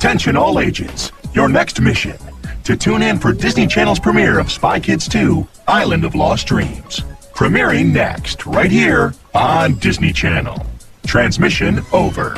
Attention all agents, your next mission, to tune in for Disney Channel's premiere of Spy Kids 2, Island of Lost Dreams. Premiering next, right here on Disney Channel. Transmission over.